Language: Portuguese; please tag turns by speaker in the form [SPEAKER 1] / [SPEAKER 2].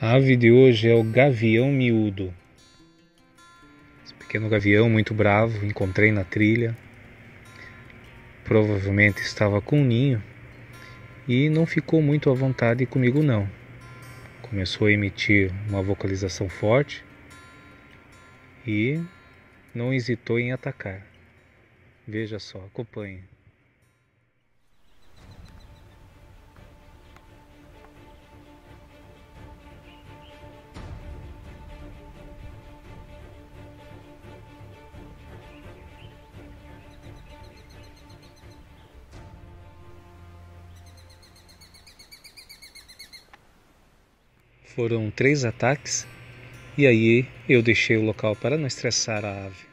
[SPEAKER 1] A ave de hoje é o gavião miúdo. Esse pequeno gavião muito bravo, encontrei na trilha. Provavelmente estava com um ninho e não ficou muito à vontade comigo não. Começou a emitir uma vocalização forte e não hesitou em atacar. Veja só, acompanhe. Foram três ataques e aí eu deixei o local para não estressar a ave.